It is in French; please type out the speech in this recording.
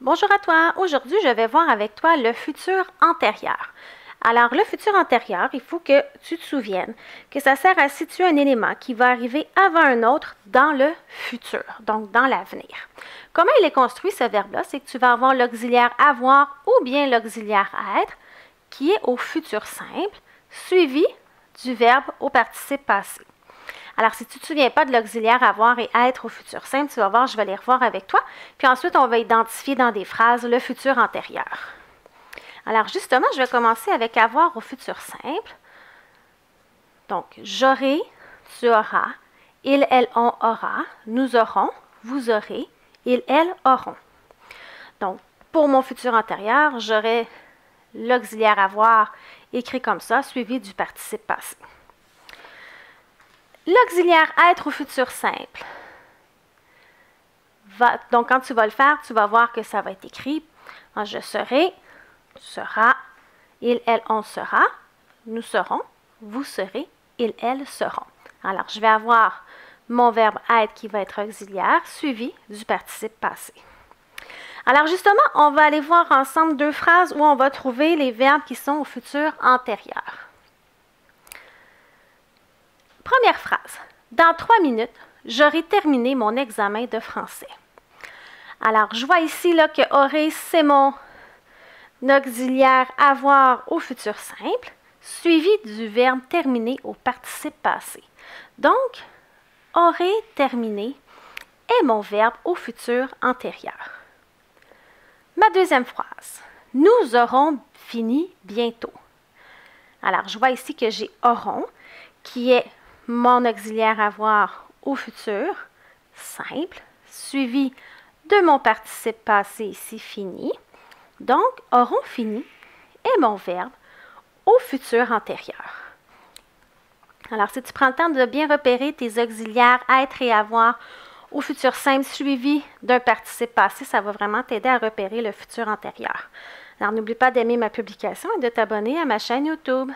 Bonjour à toi. Aujourd'hui, je vais voir avec toi le futur antérieur. Alors, le futur antérieur, il faut que tu te souviennes que ça sert à situer un élément qui va arriver avant un autre dans le futur, donc dans l'avenir. Comment il est construit ce verbe-là? C'est que tu vas avoir l'auxiliaire avoir ou bien l'auxiliaire être qui est au futur simple, suivi du verbe au participe passé. Alors, si tu ne te souviens pas de l'auxiliaire avoir et être au futur simple, tu vas voir, je vais les revoir avec toi. Puis ensuite, on va identifier dans des phrases le futur antérieur. Alors, justement, je vais commencer avec avoir au futur simple. Donc, j'aurai, tu auras, il, elle, on aura, nous aurons, vous aurez, ils, elles auront. Donc, pour mon futur antérieur, j'aurai l'auxiliaire avoir écrit comme ça, suivi du participe passé. L'auxiliaire être au futur simple. donc, quand tu vas le faire, tu vas voir que ça va être écrit. Je serai, sera, il, elle, on sera, nous serons, vous serez, il, elle seront. Alors, je vais avoir mon verbe être qui va être auxiliaire, suivi du participe passé. Alors justement, on va aller voir ensemble deux phrases où on va trouver les verbes qui sont au futur antérieur. Première phrase. Dans trois minutes, j'aurai terminé mon examen de français. Alors, je vois ici là, que aurait, c'est mon auxiliaire avoir au futur simple, suivi du verbe terminer au participe passé. Donc, aurait terminé est mon verbe au futur antérieur. Ma deuxième phrase. Nous aurons fini bientôt. Alors, je vois ici que j'ai auront, qui est mon auxiliaire avoir au futur, simple, suivi de mon participe passé ici fini. Donc, auront fini est mon verbe au futur antérieur. Alors, si tu prends le temps de bien repérer tes auxiliaires être et avoir au futur simple suivi d'un participe passé, ça va vraiment t'aider à repérer le futur antérieur. Alors, n'oublie pas d'aimer ma publication et de t'abonner à ma chaîne YouTube.